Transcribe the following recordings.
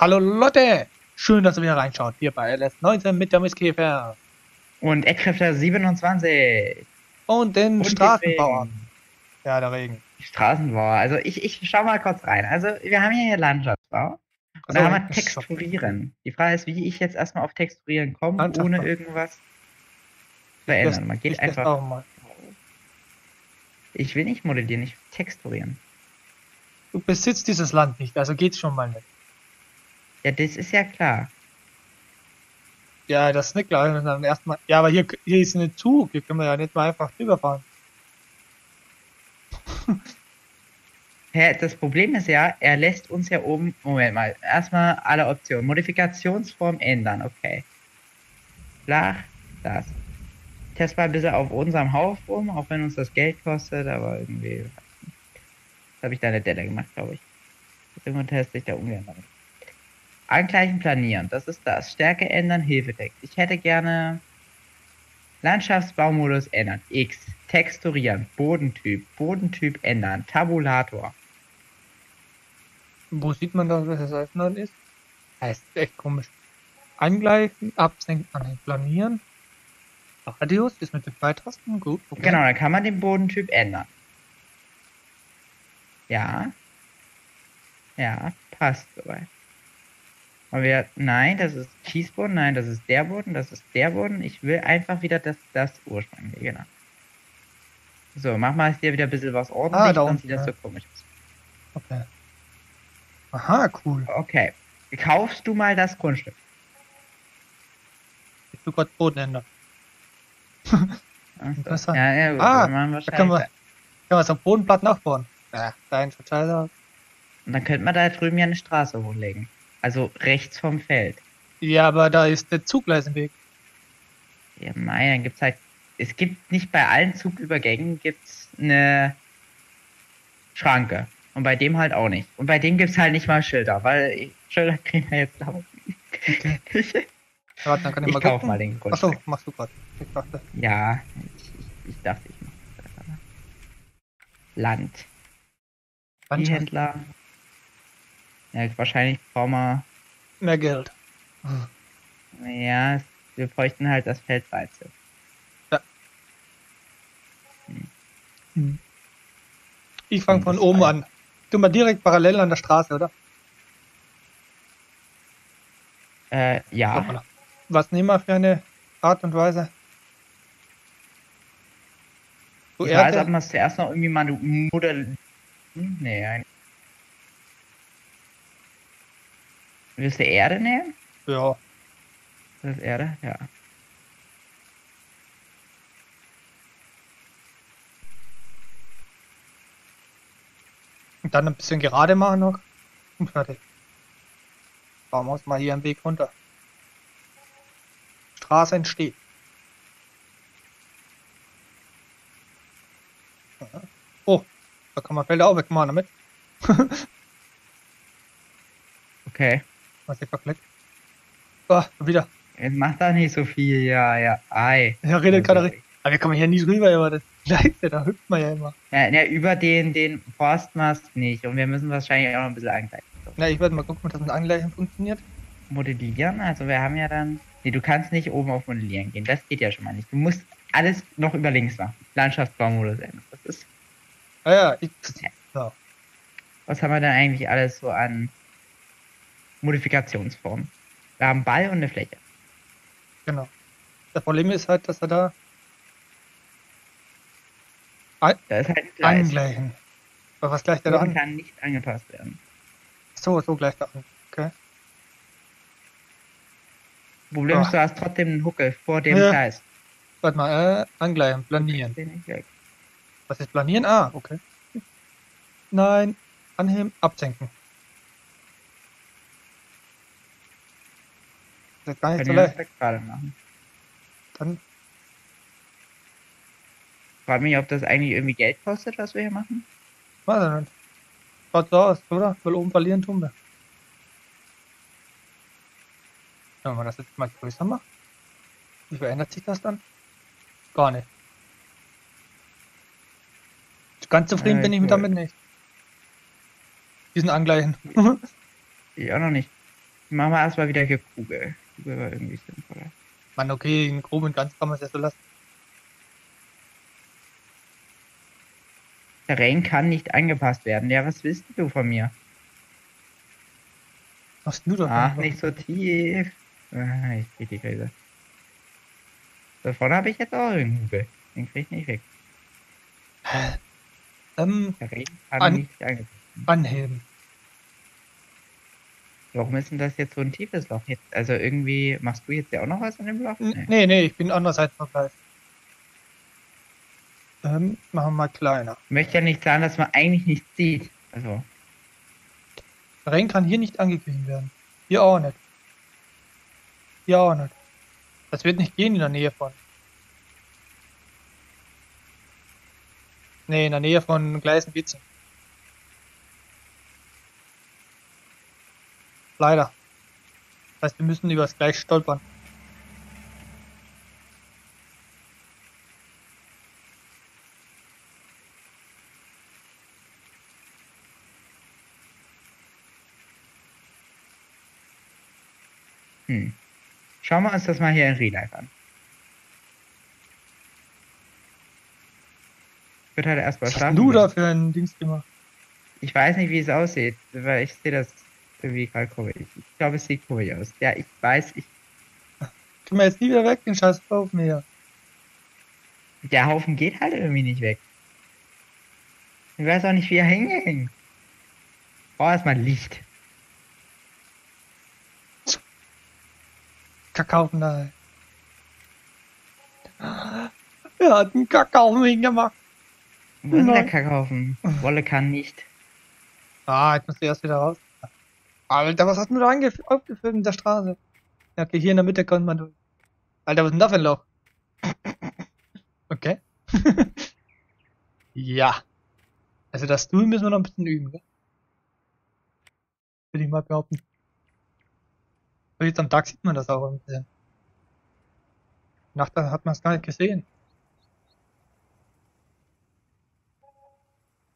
Hallo Leute! Schön, dass ihr wieder reinschaut. Hier bei LS19 mit der Misskäfer. Und Eckkräfter 27. Und den Und Straßenbauern. Ja, der Regen. Straßenbau. Also ich, ich schau mal kurz rein. Also wir haben hier Landschaftsbau. Und Also, da haben wir Texturieren. Die Frage ist, wie ich jetzt erstmal auf Texturieren komme, ohne irgendwas zu verändern. Man geht ich einfach. Ich will nicht modellieren, ich will texturieren. Du besitzt dieses Land nicht, also geht's schon mal nicht. Ja, das ist ja klar. Ja, das ist nicht klar. Dann erstmal. Ja, aber hier, hier ist ein Zug. Hier können wir ja nicht mal einfach drüber fahren. Hä, das Problem ist ja, er lässt uns ja oben. Moment mal. Erstmal alle Optionen. Modifikationsform ändern, okay. Flach, das. Test mal ein bisschen auf unserem Haus rum, auch wenn uns das Geld kostet, aber irgendwie. Das habe ich da eine Delle gemacht, glaube ich. Deswegen teste ich da ungern damit. Angleichen, planieren. Das ist das. Stärke ändern, Hilfetext. Ich hätte gerne Landschaftsbaumodus ändern. X. Texturieren. Bodentyp. Bodentyp ändern. Tabulator. Wo sieht man da, welche Seiten dann ist? Das ist echt komisch. Angleichen, absenken, anhängen, planieren. Radius ist mit den Pfeiltasten. Gut. Okay. Genau, dann kann man den Bodentyp ändern. Ja. Ja, passt soweit. Aber wir, nein, das ist Kiesboden, nein, das ist der Boden, das ist der Boden. Ich will einfach wieder das, das ursprüngliche, genau. So, mach mal hier wieder ein bisschen was ordentlich, Ah, da sonst sieht das so komisch aus. Okay. Aha, cool. Okay. Kaufst du mal das Grundstück? Ich will gerade Boden ändern. Interessant. Ja, ja, gut, Ah, Da können wir, können wir so einen Bodenplatten aufbauen. Ja, dein Verteiler. Und dann könnte man da drüben ja eine Straße hochlegen. Also rechts vom Feld. Ja, aber da ist der Zugleis im Weg. Ja, mei, dann gibt's halt. Es gibt nicht bei allen Zugübergängen gibt's eine Schranke. Und bei dem halt auch nicht. Und bei dem gibt's halt nicht mal Schilder, weil ich- Schilder kriegen wir jetzt laufen. Okay. Ja, warte, dann kann ich, Ich mal kauf gucken. mal den Achso, Grundstück. machst du gerade. Ich dachte. Ja, ich, ich, ich dachte, ich mache das. Land. Landschaft. Händler. Ja, wahrscheinlich brauchen wir. Mehr Geld. Ja, wir bräuchten halt das Feld Weizen. Hm. Ich fange Hm, von oben an. Tu mal direkt parallel an der Straße, oder? Äh, ja. Was nehmen wir für eine Art und Weise? Du Ich weiß, ob man es zuerst noch irgendwie mal Modell. Hm, Nee, ein. Willst du Erde nehmen? Ja. Das ist Erde? Ja. Und dann ein bisschen gerade machen noch. Und fertig. Bauen wir uns mal hier einen Weg runter. Straße entsteht. Oh, da kann man Felder auch wegmachen damit. Okay. Was ich verklickt. Ah, wieder. Jetzt macht da nicht so viel, ja, ja. Ei. Ja, redet gerade richtig. Aber wir kommen hier nie drüber, aber das bleibt ja, da hüpft man ja immer. Ja, ja, über den, den Forstmast nicht. Und wir müssen wahrscheinlich auch noch ein bisschen angleichen. Na, ich werde mal gucken, ob das mit Angleichen funktioniert. Modellieren, also wir haben ja dann. Nee, du kannst nicht oben auf Modellieren gehen. Das geht ja schon mal nicht. Du musst alles noch über links machen. Landschaftsbaumodus ändern. Das ist. Ah ja, ich, so. Was haben wir denn eigentlich alles so an Modifikationsformen? Wir haben Ball und eine Fläche. Genau. Das Problem ist halt, dass er da Da ist halt ein Gleis. angleichen. Aber was gleicht er da an? kann nicht angepasst werden. So, so gleicht er an. Okay. Problem Ah. ist, du hast trotzdem einen Huckel vor dem Ja. Gleis. Warte mal, äh, angleichen, planieren. Was ist planieren? Ah, okay. Nein, anheben, absenken. Das ist gar nicht so leicht. gerade machen. Dann, Frag mich, ob das eigentlich irgendwie Geld kostet, was wir hier machen. weiß ich nicht. Schaut so aus, oder? Weil oben verlieren tun wir. Wenn man das jetzt mal größer macht, wie verändert sich das dann? Gar nicht. Ganz zufrieden Äh, bin ich mit cool. damit nicht. Diesen Angleichen. Ich auch noch nicht. Machen wir erstmal wieder hier Kugel. War irgendwie sinnvoller. Man, okay, in grob und ganz kann man es ja so lassen. Terrain kann nicht angepasst werden. Ja, was willst du von mir? Was du da? Ach, nicht so tief. Ah, ich krieg die Krise. Da vorne habe ich jetzt auch Hügel. Den krieg ich nicht weg. Ähm, Terrain kann An- nicht angepasst anheben. Warum ist denn das jetzt so ein tiefes Loch? Jetzt, also irgendwie machst du jetzt ja auch noch was an dem Loch? N- Nee, nee, ich bin andererseits vorbei. Ähm, machen wir mal kleiner. Ich möchte ja nicht sagen, dass man eigentlich nichts sieht. Also, Terrain kann hier nicht angegriffen werden. Hier auch nicht. Hier auch nicht. Das wird nicht gehen in der Nähe von. Nee, in der Nähe von Gleisen geht's nicht. Leider. Das heißt, wir müssen über das Gleis stolpern. hm. Schauen wir uns das mal hier in Real Life an. Ich würde halt erstmal Was hast schlafen. du da für ein Dings gemacht? Ich weiß nicht, wie es aussieht, weil ich sehe das komisch. Ich glaube, es sieht komisch aus. Ja, ich weiß, ich, Können wir jetzt nie wieder weg, den scheiß Haufen hier. der Haufen geht halt irgendwie nicht weg. Ich weiß auch nicht, wie er hängt. Brauch erstmal Licht. Kackhaufen da. Er hat einen Kackhaufen hingemacht. Wo ist der Nein. Kackhaufen? Wolle kann nicht. Ah, jetzt musst du erst wieder raus. Alter, was hast du da aufgefüllt in der Straße? Ja, okay, hier in der Mitte kommt man durch. Alter, was ist denn da für ein Loch? Okay. ja. Also das Stuhl müssen wir noch ein bisschen üben, gell? Würde ich mal behaupten. Aber jetzt am Tag sieht man das auch ein bisschen. Nacht hat man es gar nicht gesehen.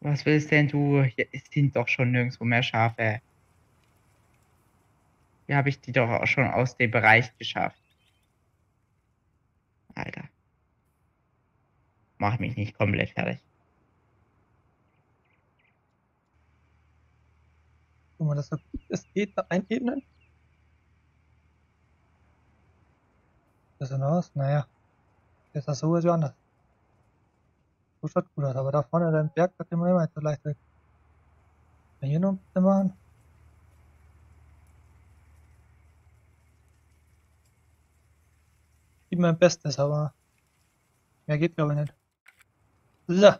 Was willst denn du? Hier sind doch schon nirgendwo mehr Schafe. Hier habe ich die doch auch schon aus dem Bereich geschafft. Alter. Mach mich nicht komplett fertig. Wo man das es geht einebnen. Das sieht aus, naja. Ist das so, ist ja anders. So schaut gut aus, aber da vorne der Berg, da können wir immer nicht so leicht weg. Hier noch ein bisschen machen? Gib mein Bestes, aber mehr geht glaube ich nicht. So.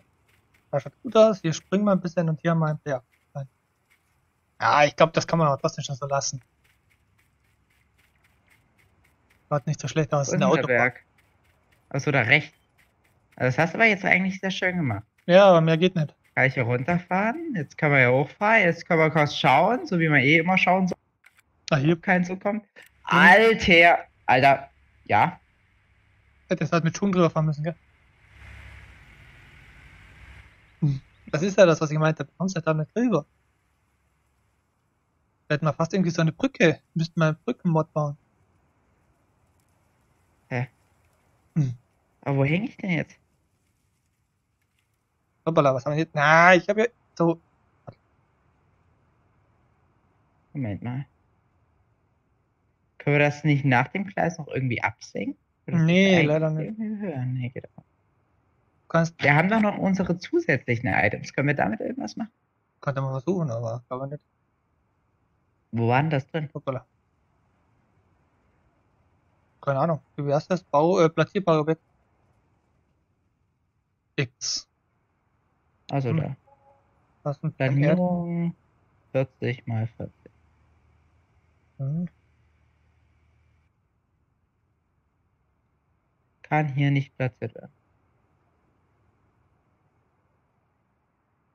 Das schaut gut aus, hier springen wir ein bisschen und hier haben wir Berg. Ja, ich glaube, das kann man aber trotzdem schon so lassen. Schaut nicht so schlecht aus in der Autobahn. Achso, da rechts. Also das hast du aber jetzt eigentlich sehr schön gemacht. Ja, aber mehr geht nicht. Kann ich hier runterfahren? Jetzt kann man ja hochfahren. Jetzt kann man kurz schauen, so wie man eh immer schauen soll, Ah, hier ob kein so kommt. Alter! Alter, ja. Hätte es halt mit Schuhen drüber fahren müssen, gell? Hm. Das ist ja das, was ich meinte. Du kommst halt da nicht drüber. Da hätten wir fast irgendwie so eine Brücke. Müssten wir eine Brückenmod bauen. Aber wo hänge ich denn jetzt? Hoppala, was haben wir jetzt? Na, ich habe ja so. Moment mal. Können wir das nicht nach dem Gleis noch irgendwie absenken? Nee, leider nicht. Höher? Nee, geht auch. Du kannst, Wir haben doch noch unsere zusätzlichen Items. Können wir damit irgendwas machen? könnte man versuchen, aber glaube nicht. Wo war denn das drin? Hoppala. Keine Ahnung. Wie wär's das? Bau, äh, platzierbare Objekt. X. Also Hm. da. Was ist denn Erd? Planierung 40 mal 40. Hm. Kann hier nicht platziert werden.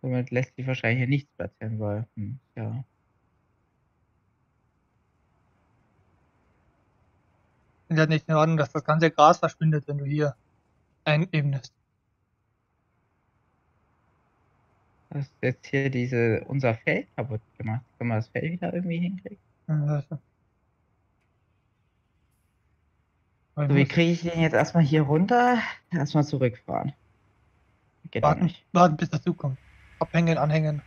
Somit lässt sich wahrscheinlich hier nichts platzieren, weil, hm, ja. Ist ja nicht in Ordnung, dass das ganze Gras verschwindet, wenn du hier einebnest. Das ist jetzt hier diese, unser Feld kaputt gemacht. Können wir das Feld wieder irgendwie hinkriegen? Hm, das- So, wie kriege ich den jetzt erstmal hier runter? Erstmal zurückfahren. Geht warten, nicht. warten, bis dazu kommt. Abhängen, anhängen.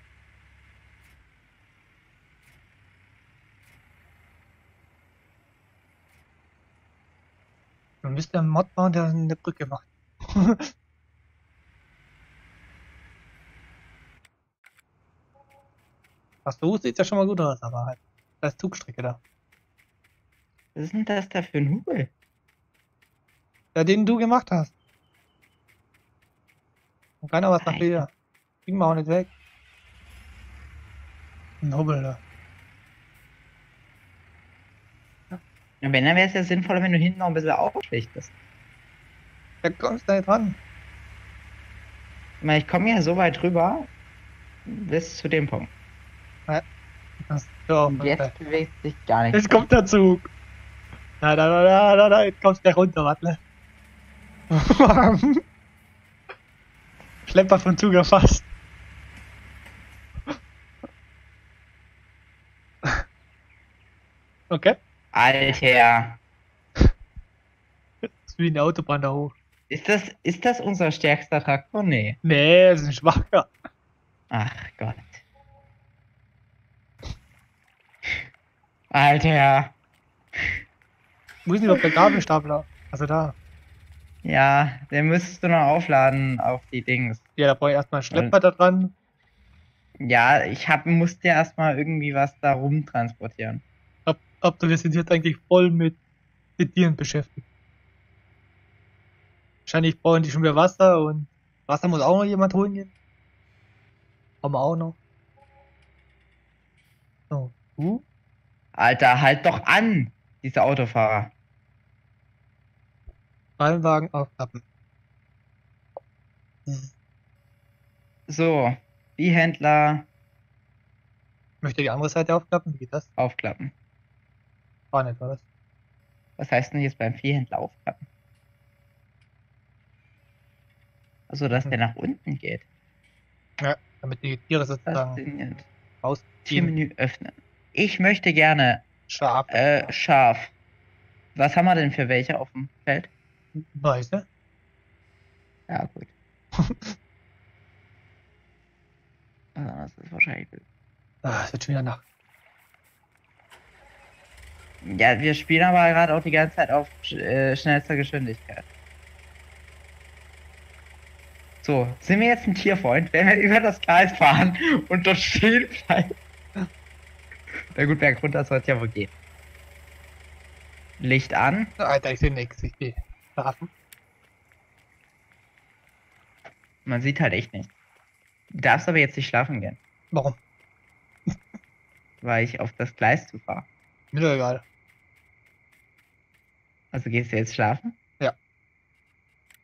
Man müsste einen Mod bauen, der eine Brücke macht. Ach so, sieht ja schon mal gut aus, aber halt. Da ist Zugstrecke da. Was ist denn das da für ein Hubel? Der, den du gemacht hast. Und keiner was nach dir. Kriegen wir auch nicht weg. Ein Hubbel da. Ja, wenn, dann wäre es ja sinnvoller, wenn du hinten noch ein bisschen aufschlichtest. Da kommst du nicht ran. Ich meine, ich komme ja so weit rüber, bis zu dem Punkt. Das, ja, Und jetzt bewegt sich gar nichts. Jetzt kommt der Zug. Da, da, da, da, da, jetzt kommst du runter, warte. Schlepper von Zug erfasst. Okay, Alter. das ist wie eine Autobahn da hoch. Ist das, ist das unser stärkster Traktor? Nee. Nee, das ist ein schwacher. Ach Gott. Alter. Wo ist denn überhaupt der Gabelstapler? Also da. Ja, den müsstest du noch aufladen auf die Dings. Ja, da brauche ich erstmal Schlepper da dran. Ja, ich hab, musste erstmal irgendwie was da rumtransportieren. Ob, ob du wir sind jetzt eigentlich voll mit, mit Tieren beschäftigt. Wahrscheinlich brauchen die schon wieder Wasser und Wasser muss auch noch jemand holen gehen. Haben wir auch noch. So, du? Alter, halt doch an, diese Autofahrer. Ballenwagen aufklappen. So, die Händler Möchte die andere Seite aufklappen? Wie geht das? aufklappen. War nicht, war das? Was heißt denn jetzt beim Viehhändler aufklappen? Also, dass Hm. der nach unten geht. Ja, damit die Tiere sozusagen. Tiermenü öffnen. Ich möchte gerne Scharf. äh, scharf. Was haben wir denn für welche auf dem Feld? Weiße. Ja, gut. also, das ist wahrscheinlich. Ah, es wird schon wieder Nacht. Ja, wir spielen aber gerade auch die ganze Zeit auf äh, schnellster Geschwindigkeit. So, sind wir jetzt ein Tierfreund, wenn wir über das Gleis fahren und dort stehen bleiben? Na gut, berg runter sollte ja wohl gehen. Licht an. Alter, ich sehe nichts. Ich gehe schlafen. Man sieht halt echt nicht. Du darfst aber jetzt nicht schlafen gehen, Warum? weil ich auf das Gleis zu fahre. Mir doch egal. Also gehst du jetzt schlafen? Ja.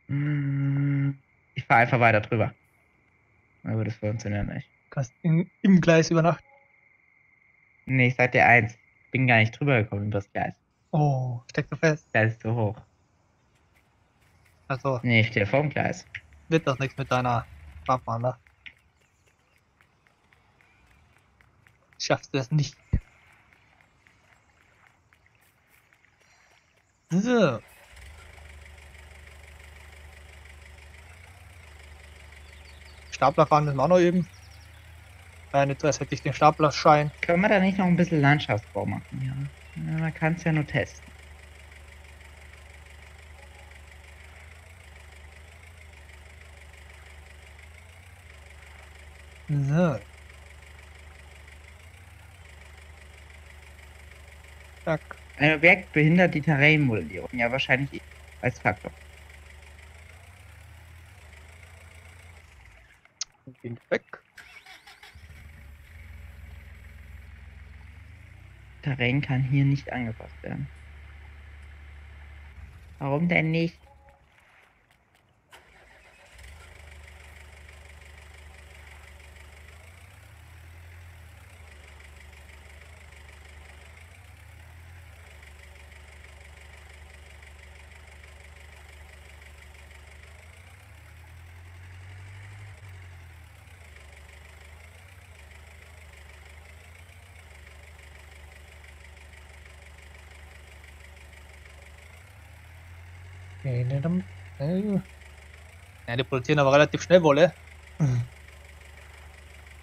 Mm, Ich fahre einfach weiter drüber. Aber das funktioniert nicht. Kannst in, im Gleis übernachten. Nee, ich sag dir eins. Bin gar nicht drüber gekommen über das Gleis. Oh, steckst du fest. Das ist zu hoch. Also, Nee, ich stehe vorm Gleis. wird das nichts mit deiner Fahrbahn, ne? Schaffst du es nicht. So. Stapler fahren müssen wir auch noch nicht so, als hätte ich den Staplerschein. Können wir da nicht noch ein bisschen Landschaftsbau machen? Ja man kann es ja nur testen. So. Zack. Ein Objekt behindert die Terrainmodellierung. Ja, wahrscheinlich eh. als Faktor. Gehen weg. Terrain kann hier nicht angepasst werden. Warum denn nicht? Ja, die produzieren aber relativ schnell Wolle.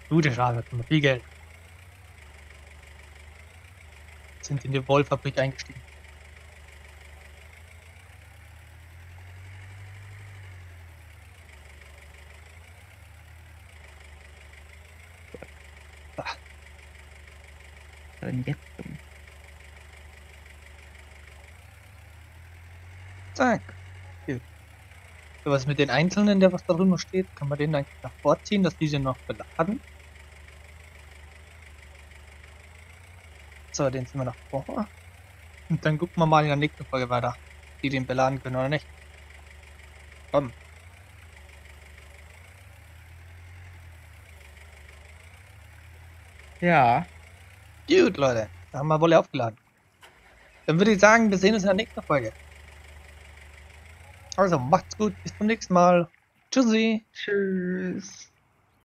Gute Schafe, viel Geld. Sind in die Wollfabrik eingestiegen. Denn jetzt? Zack. Was mit den Einzelnen, der was da drüben steht, kann man den eigentlich nach vorziehen, dass diese noch beladen. So, den ziehen wir nach vor. Und dann gucken wir mal in der nächsten Folge weiter, die den beladen können oder nicht. Komm. Ja. Gut, Leute. Da haben wir Wolle aufgeladen. Dann würde ich sagen, wir sehen uns in der nächsten Folge. Also, macht's gut. Bis zum nächsten Mal. Tschüssi. Tschüss.